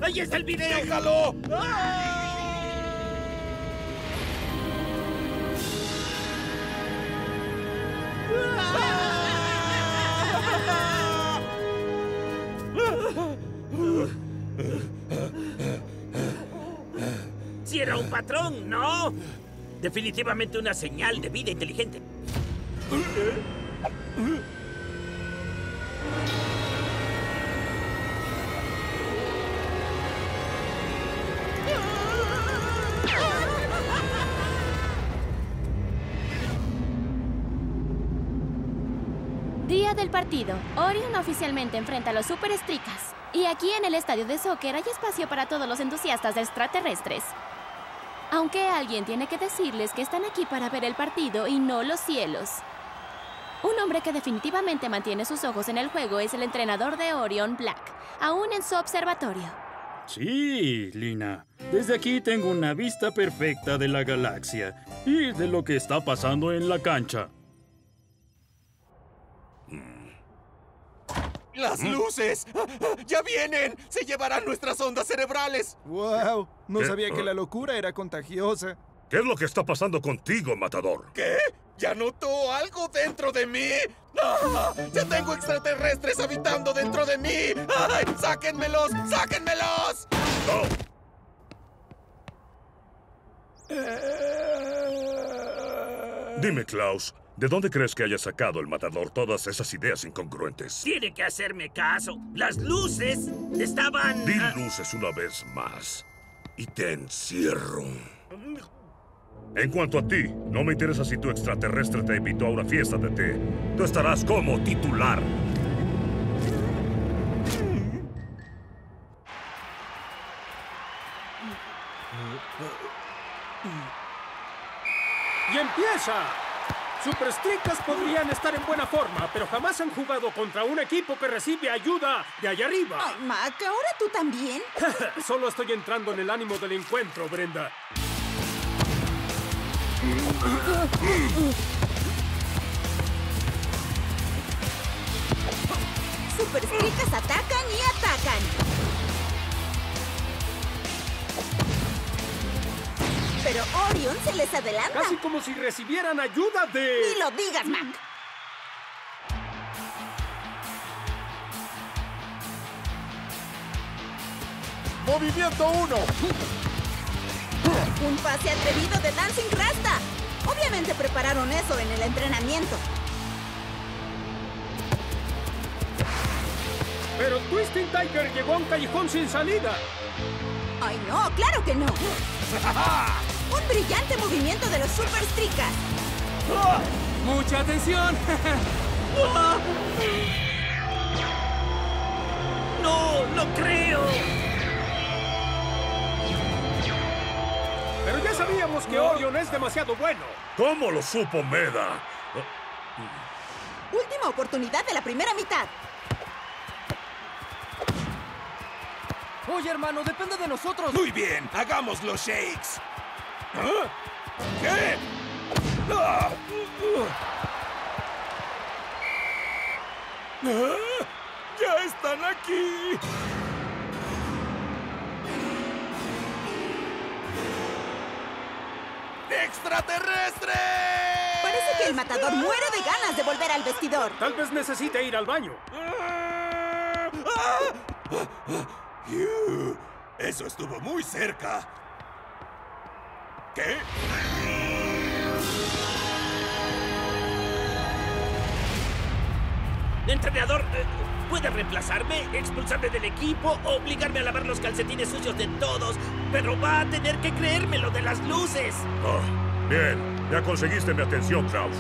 ¡Ahí está el video! ¡Déjalo! Si era un patrón, ¿no? Definitivamente una señal de vida inteligente. Orion oficialmente enfrenta a los Super Stricas. Y aquí en el estadio de soccer hay espacio para todos los entusiastas extraterrestres. Aunque alguien tiene que decirles que están aquí para ver el partido y no los cielos. Un hombre que definitivamente mantiene sus ojos en el juego es el entrenador de Orion, Black, aún en su observatorio. Sí, Lina. Desde aquí tengo una vista perfecta de la galaxia y de lo que está pasando en la cancha. ¡Las luces! ¡Ya vienen! ¡Se llevarán nuestras ondas cerebrales! ¡Wow! No ¿Qué? sabía que Ah. la locura era contagiosa. ¿Qué es lo que está pasando contigo, matador? ¿Qué? ¿Ya notó algo dentro de mí? ¡Ah! ¡Ya tengo extraterrestres habitando dentro de mí! ¡Ay! ¡Sáquenmelos! ¡Sáquenmelos! Dime, Klaus, ¿de dónde crees que haya sacado el matador todas esas ideas incongruentes? Tiene que hacerme caso. Las luces estaban... Di luces una vez más y te encierro. En cuanto a ti, no me interesa si tu extraterrestre te invitó a una fiesta de té. Tú estarás como titular. Y empieza. Superstricas podrían estar en buena forma, pero jamás han jugado contra un equipo que recibe ayuda de allá arriba. Ay, Mac, ¿ahora tú también? Solo estoy entrando en el ánimo del encuentro, Brenda. Superstricas atacan y atacan. Pero Orion se les adelanta. Casi como si recibieran ayuda de... Ni lo digas, Mac. ¡Movimiento 1! Un pase atrevido de Dancing Rasta. Obviamente prepararon eso en el entrenamiento. Pero Twisting Tiger llegó a un callejón sin salida. Ay, no, claro que no. Un brillante movimiento de los Superstricas. ¡Mucha atención! ¡No, no creo! Pero ya sabíamos que Orion es demasiado bueno. ¿Cómo lo supo Meda? Última oportunidad de la primera mitad. Oye, hermano, depende de nosotros. Muy bien, hagamos los shakes. ¿Ah? ¿Qué? ¡Ah! ¡Ah! ¡Ya están aquí! ¡Extraterrestre! Parece que el matador muere de ganas de volver al vestidor. Tal vez necesite ir al baño. ¡Yu! Eso estuvo muy cerca. ¿Qué? Entrenador, eh, puede reemplazarme, expulsarme del equipo, obligarme a lavar los calcetines sucios de todos, pero va a tener que creérmelo de las luces. Ah, bien, ya conseguiste mi atención, Klaus.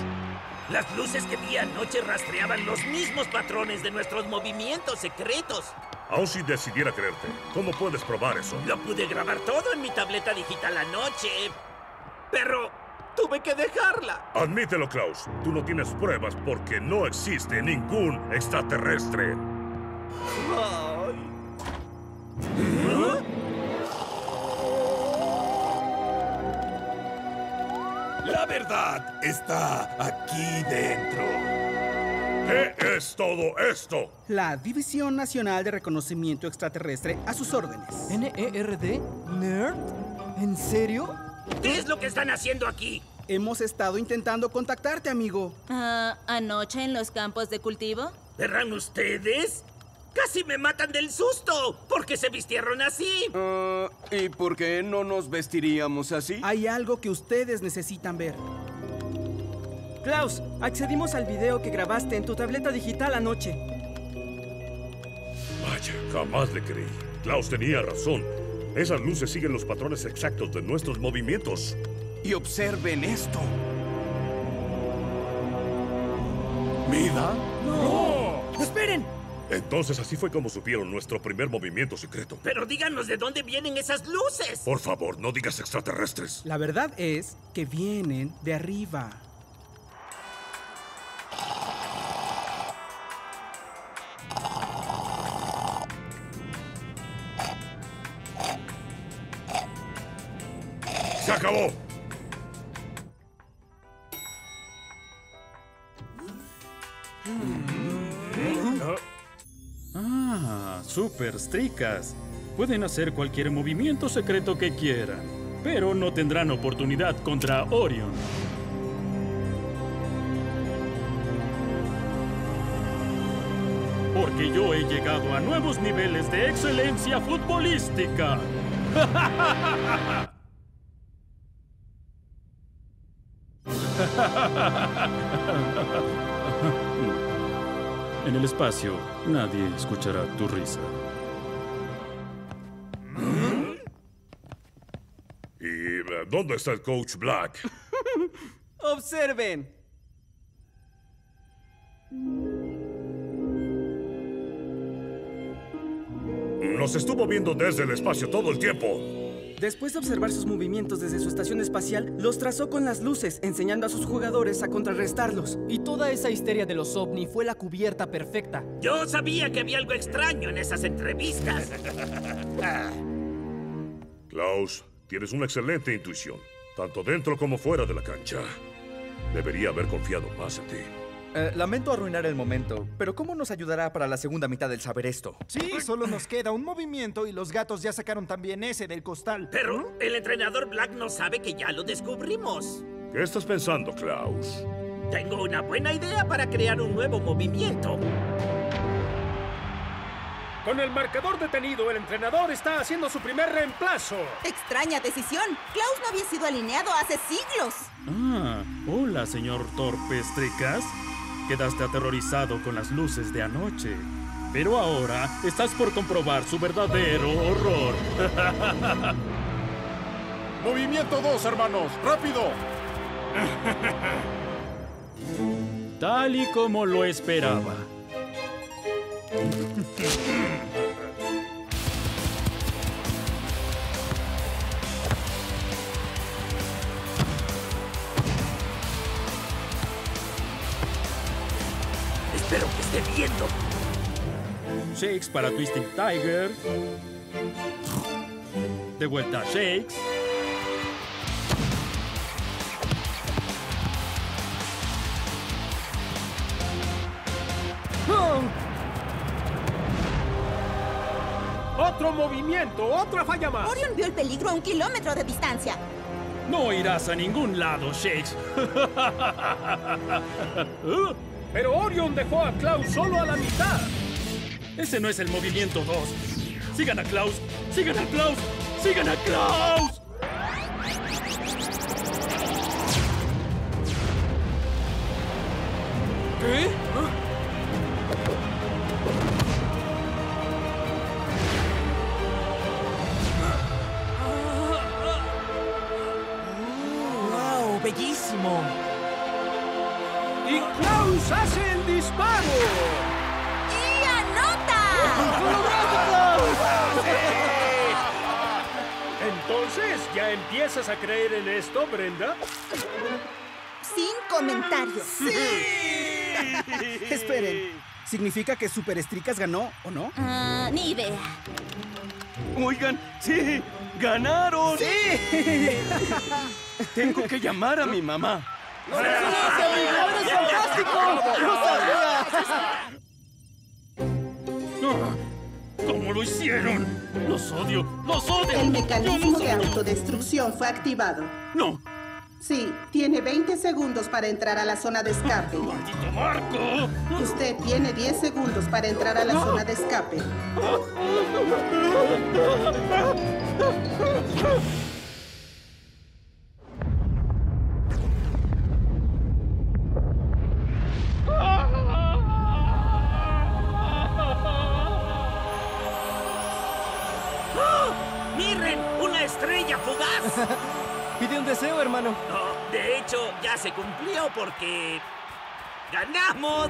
Las luces que vi anoche rastreaban los mismos patrones de nuestros movimientos secretos. Aún si decidiera creerte, ¿cómo puedes probar eso? Lo pude grabar todo en mi tableta digital anoche. Pero tuve que dejarla. Admítelo, Klaus. Tú no tienes pruebas porque no existe ningún extraterrestre. La verdad está aquí dentro. ¿Qué es todo esto? La División Nacional de Reconocimiento Extraterrestre a sus órdenes. ¿NERD? ¿Nerd? ¿En serio? ¿Qué es lo que están haciendo aquí? Hemos estado intentando contactarte, amigo. Ah, ¿Anoche en los campos de cultivo? ¿Verán ustedes? ¡Casi me matan del susto! ¿Por qué se vistieron así? Ah, ¿Y por qué no nos vestiríamos así? Hay algo que ustedes necesitan ver. Klaus, accedimos al video que grabaste en tu tableta digital anoche. Vaya, jamás le creí. Klaus tenía razón. Esas luces siguen los patrones exactos de nuestros movimientos. Y observen esto. ¿Mida? ¡No! ¡Esperen! Entonces así fue como supieron nuestro primer movimiento secreto. Pero díganos de dónde vienen esas luces. Por favor, no digas extraterrestres. La verdad es que vienen de arriba. Ah, super stricas. Pueden hacer cualquier movimiento secreto que quieran, pero no tendrán oportunidad contra Orion. Porque yo he llegado a nuevos niveles de excelencia futbolística. En el espacio, nadie escuchará tu risa. ¿Y eh, dónde está el coach Black? Observen. Nos estuvo viendo desde el espacio todo el tiempo. Después de observar sus movimientos desde su estación espacial, los trazó con las luces, enseñando a sus jugadores a contrarrestarlos. Y toda esa histeria de los ovni fue la cubierta perfecta. Yo sabía que había algo extraño en esas entrevistas. Klaus, tienes una excelente intuición, tanto dentro como fuera de la cancha. Debería haber confiado más en ti. Eh, lamento arruinar el momento, pero ¿cómo nos ayudará para la segunda mitad del saber esto? Sí, solo nos queda un movimiento y los gatos ya sacaron también ese del costal. Pero el entrenador Black no sabe que ya lo descubrimos. ¿Qué estás pensando, Klaus? Tengo una buena idea para crear un nuevo movimiento. Con el marcador detenido, el entrenador está haciendo su primer reemplazo. Extraña decisión. Klaus no había sido alineado hace siglos. Ah, hola, señor Torpes Tricas. Quedaste aterrorizado con las luces de anoche. Pero ahora estás por comprobar su verdadero horror. Movimiento 2, hermanos. ¡Rápido! Tal y como lo esperaba. Espero que esté viendo. Shakes para Twisting Tiger. De vuelta a Shakes. ¡Otro movimiento! ¡Otra falla más! Orion vio el peligro a un kilómetro de distancia. No irás a ningún lado, Shakes. Pero Orion dejó a Klaus solo a la mitad. Ese no es el movimiento 2. Sigan a Klaus ¡Sigan a Klaus! ¡Sigan a Klaus! ¿Qué? Comentarios. Esperen, ¿significa que Superestricas ganó o no? Ah, ni idea. Oigan, sí, ganaron. ¡Sí! Tengo que llamar a mi mamá. ¡Eres fantástico! ¡Lo sabía! ¿Cómo lo hicieron? ¡Los odio! ¡Los odio! El mecanismo ¡Yo los de autodestrucción fue activado. ¡No! Sí, tiene 20 segundos para entrar a la zona de escape. ¡Maldito Marco! Usted tiene 10 segundos para entrar a la zona de escape. ¡Ah! ¡Miren! ¡Una estrella fugaz! Un deseo, hermano. No, de hecho, ya se cumplió porque... ¡Ganamos!